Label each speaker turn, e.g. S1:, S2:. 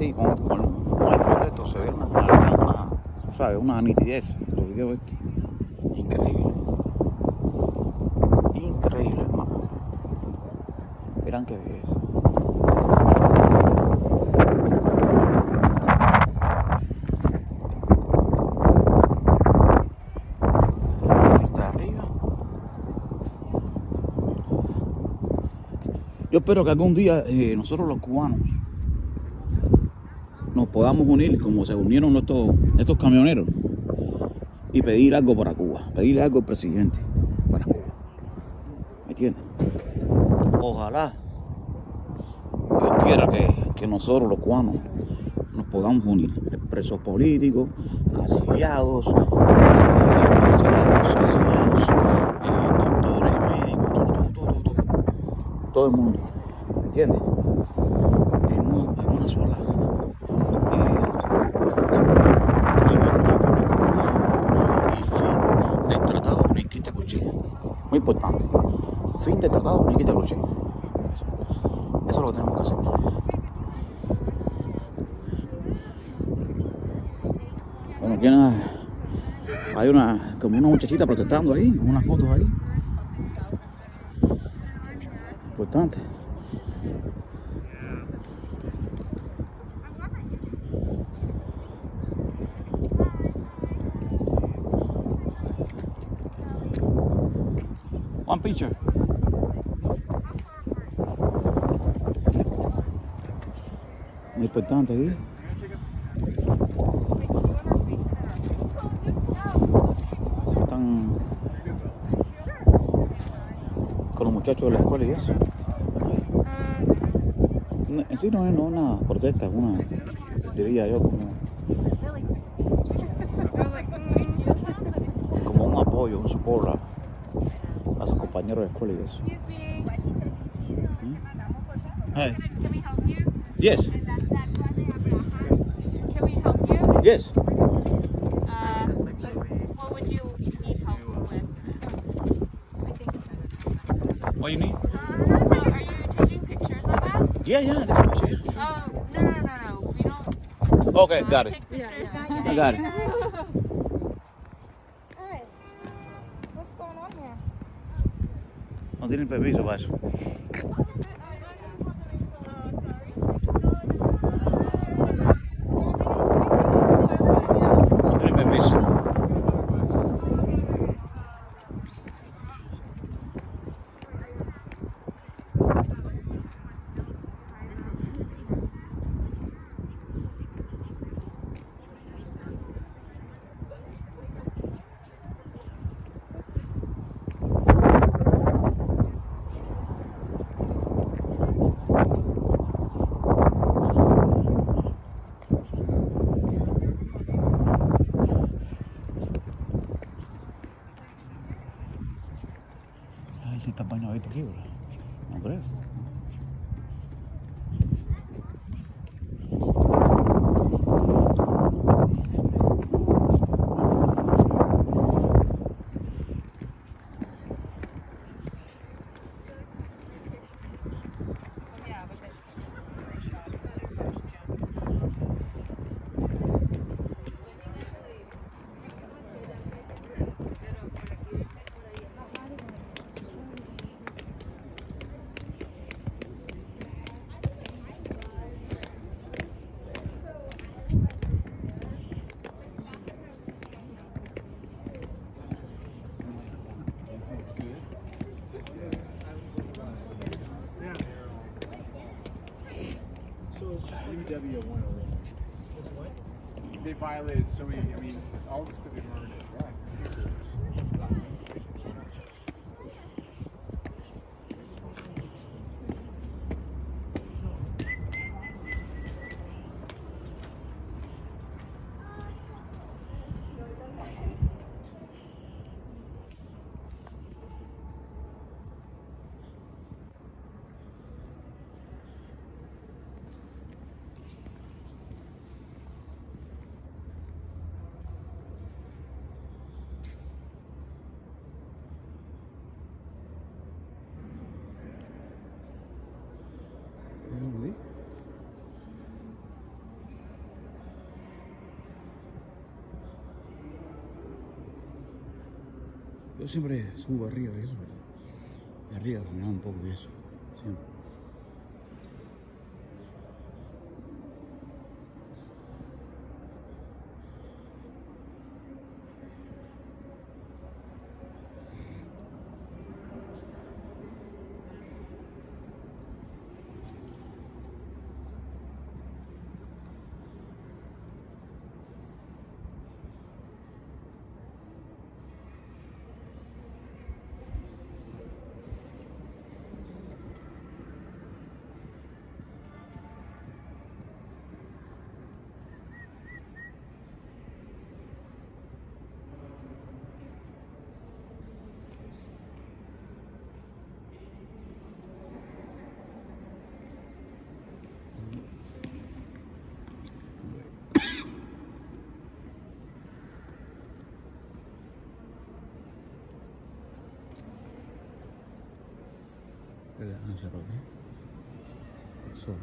S1: Sí, con, con un iPhone esto se ve una, una, ¿sabes? una nitidez. Los videos estos. Increíble. Increíble, hermano. Verán qué belleza. Yo espero que algún día eh, nosotros los cubanos nos podamos unir como se unieron estos, estos camioneros y pedir algo para Cuba, pedirle algo al presidente para Cuba. ¿Me entiendes? Ojalá Dios quiera que, que nosotros los cubanos nos podamos unir, presos políticos, asiliados, encarcelados, exiliados, eh, doctores, médicos, todo, todo, todo, todo, todo el mundo, ¿me entiendes? En una sola del tratado de Quitacuché. Muy importante. Fin del tratado de Quitacuché. Eso es lo que tenemos que hacer. Bueno, aquí hay una, hay una, como una muchachita protestando ahí, con unas fotos ahí. Importante. One picture. Muy importante aquí. Están con los muchachos de la escuela y eso. En sí no es no una protesta, es una, diría yo, como, como un apoyo, un support a, a sus compañeros de escuela y eso. Hi.
S2: Can we help you?
S1: Yes,
S2: Can we help you?
S1: yes.
S2: Uh, what would you need help with? I think.
S1: What you need?
S2: So, are you taking pictures of us?
S1: Yeah, yeah, the picture.
S2: Oh, no, no, no, no, no. We don't.
S1: Okay,
S2: uh,
S1: got it.
S2: Take pictures.
S1: I got it. tienen permiso para eso. No tienen permiso. Ay, si está bañadito aquí, bro. No creo.
S3: So it's just UW 101. They violated so many, I mean, all the stuff they learned is
S1: Yo siempre subo arriba y eso, de arriba caminar un poco y eso. Siempre. answer okay so